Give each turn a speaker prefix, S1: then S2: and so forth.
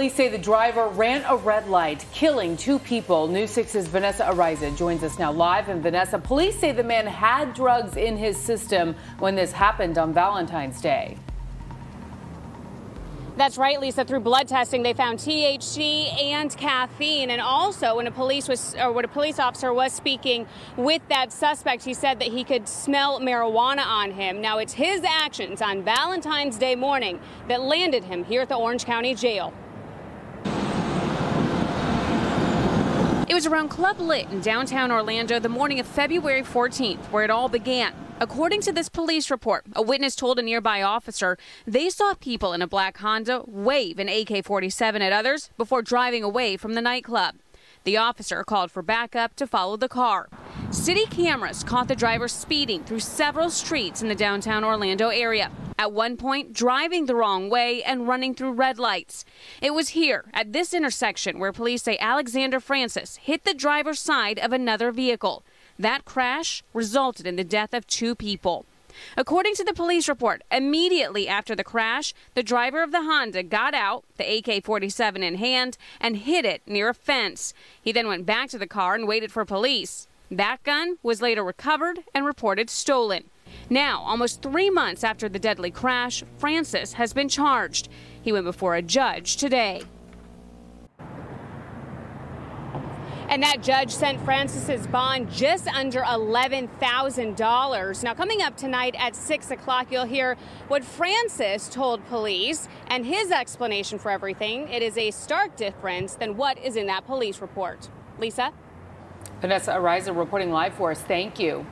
S1: Police say the driver ran a red light, killing two people. News 6's Vanessa Ariza joins us now live. And Vanessa, police say the man had drugs in his system when this happened on Valentine's Day.
S2: That's right, Lisa. Through blood testing, they found THC and caffeine. And also, when a police was, or when a police officer was speaking with that suspect, he said that he could smell marijuana on him. Now, it's his actions on Valentine's Day morning that landed him here at the Orange County Jail. It was around Club Lit in downtown Orlando the morning of February 14th, where it all began. According to this police report, a witness told a nearby officer they saw people in a black Honda wave an AK 47 at others before driving away from the nightclub. The officer called for backup to follow the car. City cameras caught the driver speeding through several streets in the downtown Orlando area. At one point, driving the wrong way and running through red lights. It was here at this intersection where police say Alexander Francis hit the driver's side of another vehicle. That crash resulted in the death of two people. According to the police report, immediately after the crash, the driver of the Honda got out, the AK 47 in hand, and hid it near a fence. He then went back to the car and waited for police. That gun was later recovered and reported stolen. Now, almost three months after the deadly crash, Francis has been charged. He went before a judge today. And that judge sent Francis's bond just under $11,000. Now, coming up tonight at 6 o'clock, you'll hear what Francis told police and his explanation for everything. It is a stark difference than what is in that police report. Lisa?
S1: Vanessa Ariza reporting live for us. Thank you.